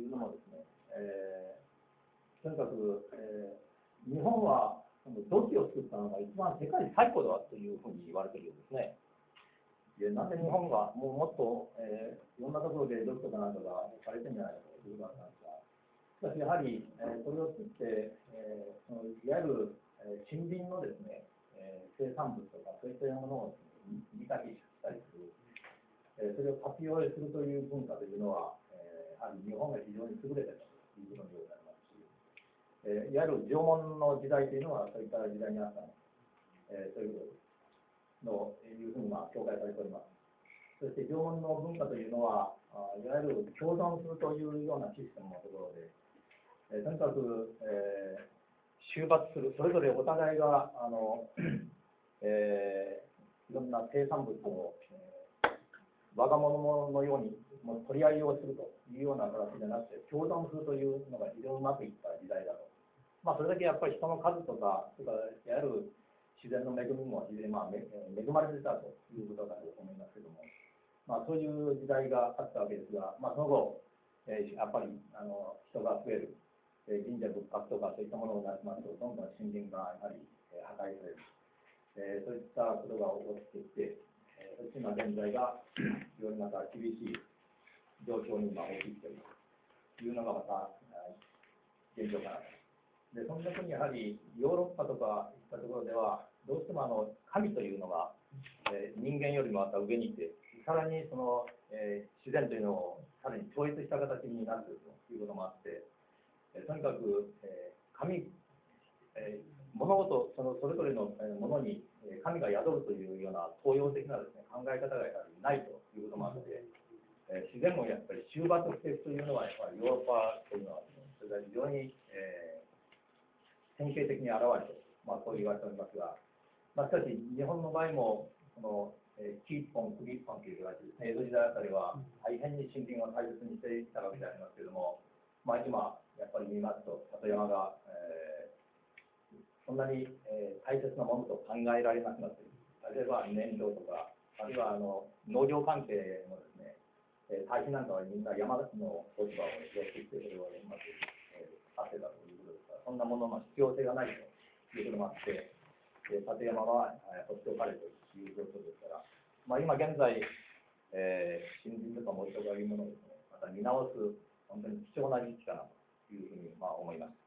いうのもですね、えー、とにかく、えー、日本は土器を作ったのが一番世界最古だというふうに言われているんですね。でなんで日本がもうもっと、えー、いろんなところで土器とかなんかがされてるんじゃないかということなんですが、しかしやはり、えー、これを作って、えー、そのいわゆる、えー、森林のですね、えー、生産物とかそういったものを、見たりしたりする、えー、それを活用するという文化というのは、日本が非常に優れているということになりますし、えー、いわゆる縄文の時代というのはそういった時代にあったの、えー、そういうことのいうふうにまあ紹介されております。そして縄文の文化というのは、あいわゆる共存するというようなシステムのところで、えー、とにかく、えー収穫する、それぞれお互いが、あの、えー、いろんな生産物を、えー、我が物のようにもう取り合いをするというような形でなくて、共存するというのが非常にうまくいった時代だと。まあ、それだけやっぱり人の数とか、それからやる自然の恵みも非常に、まあ、恵まれてたということだと思いますけども、まあ、そういう時代があったわけですが、まあ、その後、えー、やっぱりあの人が増える。え神社仏閣とかそういったものをなしますと、どんどん森林がやはり、え破壊される、えそういったことが起こっていて、今現在が非常にまた厳しい状況に今陥っているというのがまた現状かなと。で、その時にやはりヨーロッパとかいったところでは、どうしてもあの神というのが、え人間よりもまた上にいて、さらにその、え自然というのをさらに超越した形になるということもあって、えとにかく、え神、え物事そのそれぞれのものに神が宿るというような東洋的なです、ね、考え方がやはりないということもあって、え自然もやっぱり終末していくというのはやっぱりヨーロッパというのは、それが非常に、えー、典型的に現れている、まあ、そう言われておりますが、まあ、しかし日本の場合もそのえ、木一本、釘一本という形で、江戸時代あたりは大変に森林を大切にしていたわけでありますけれども、まあ、今、やっぱり見ますと、里山が、そんなに、えー、大切なものと考えられなくなっている。例えば燃料とか、あるいはあの農業関係もですね、えー、堆肥なんかはみんな山の落ち葉を拾ってきて、それをうまく、えー、汗だということですから、そんなものの必要性がないということもあって、えー、里山は、えー、放っておかれているという状況ですから、まあ、今現在、えー、森林とか森とかいうものをですね、また見直す、本当に貴重な時期かなと。いうふうにまあ思います。